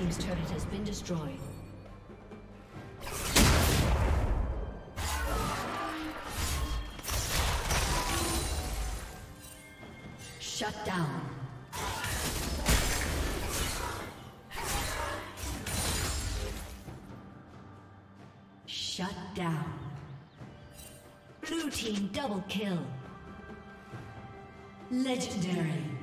Team's turret has been destroyed. Shut down. Shut down. Blue team double kill. Legendary.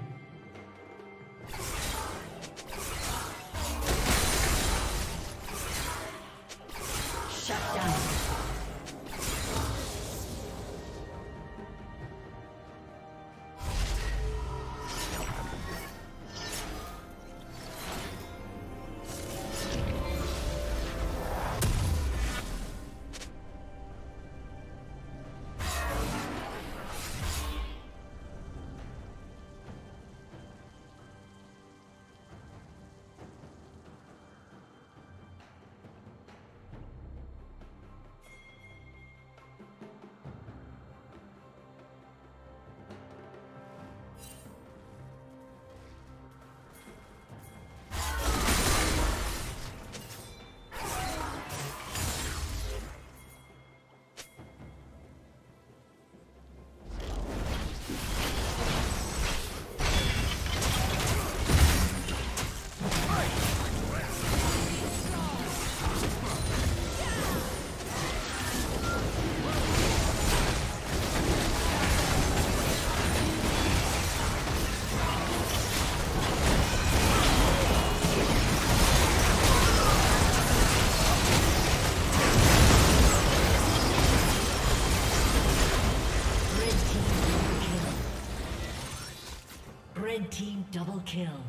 Kill.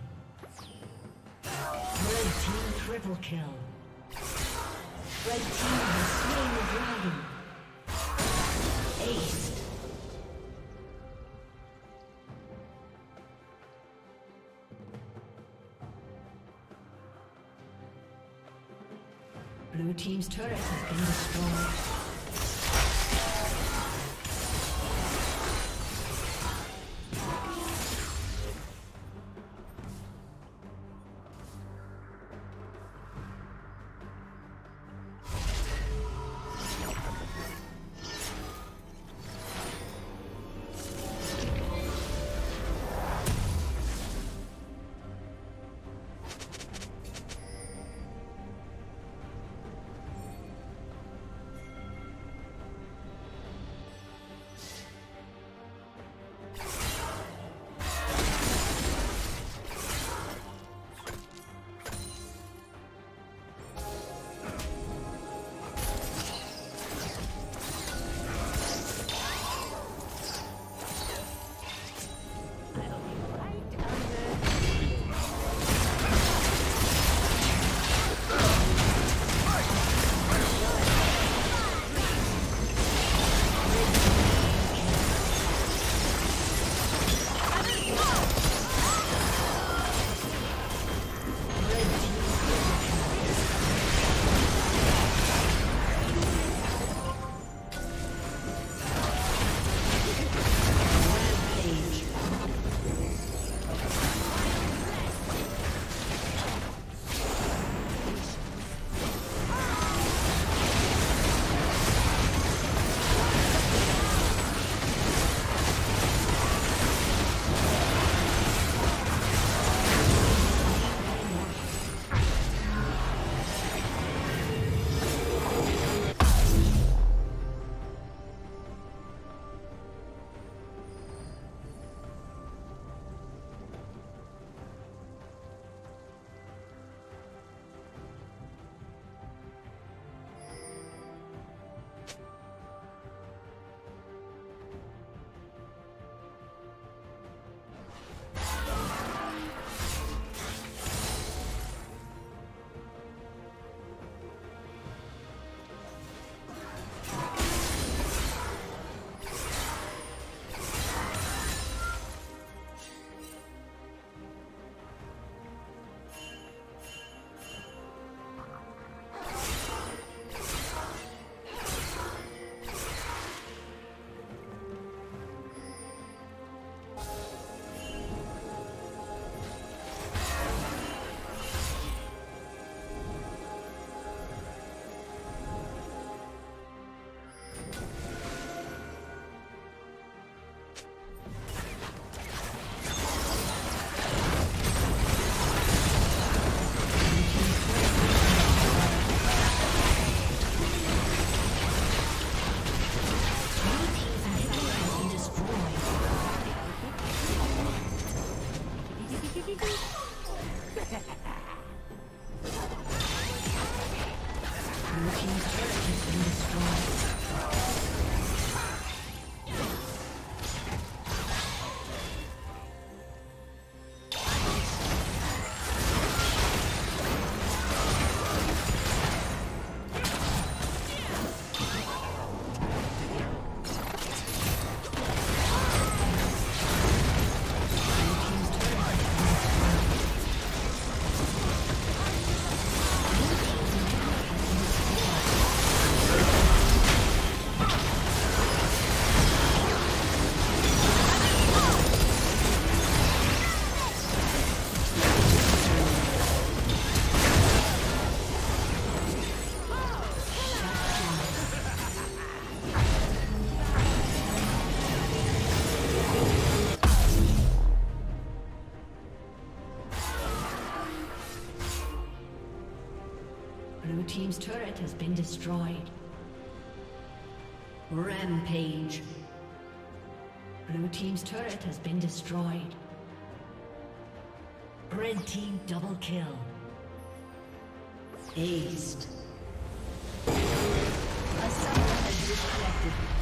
Red team triple kill. Red team has slain the dragon. Ace. Blue team's turret has been destroyed. turret has been destroyed. Rampage. Blue team's turret has been destroyed. Red team double kill. Aced. A summoner has disconnected.